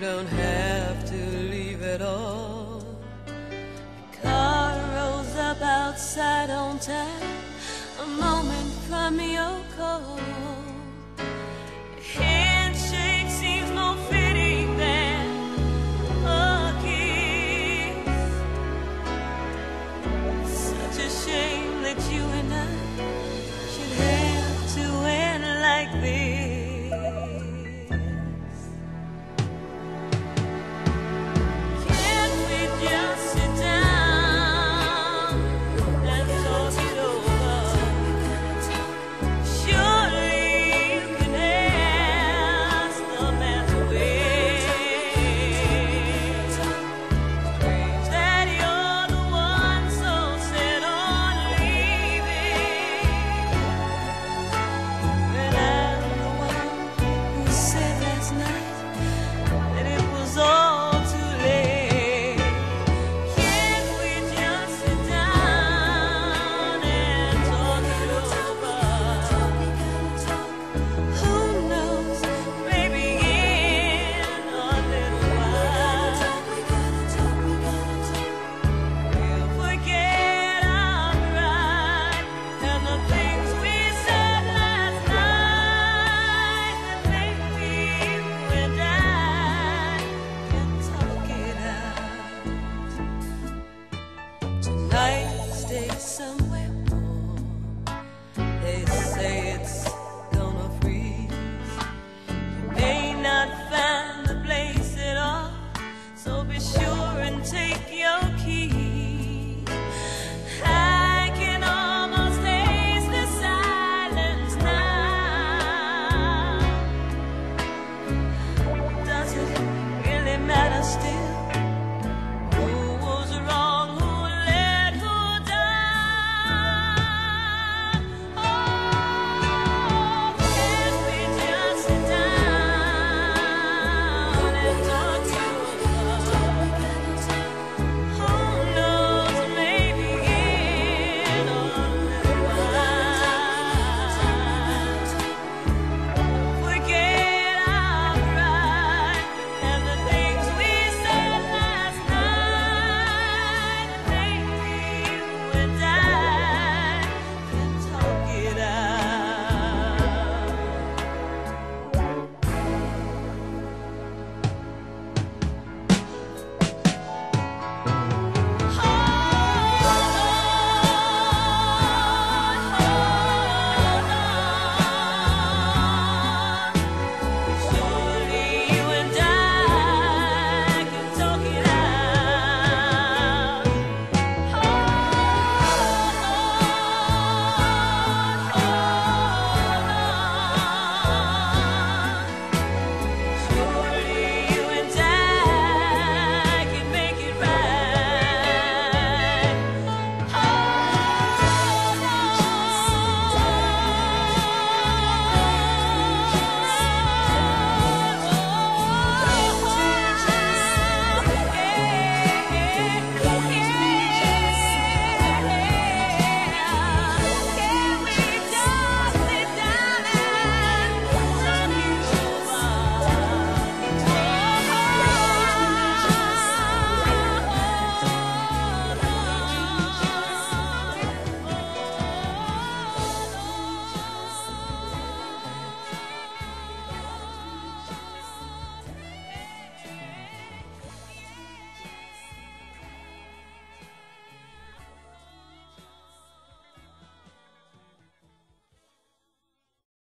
don't have to leave at all. The car rolls up outside on time, a moment from your call.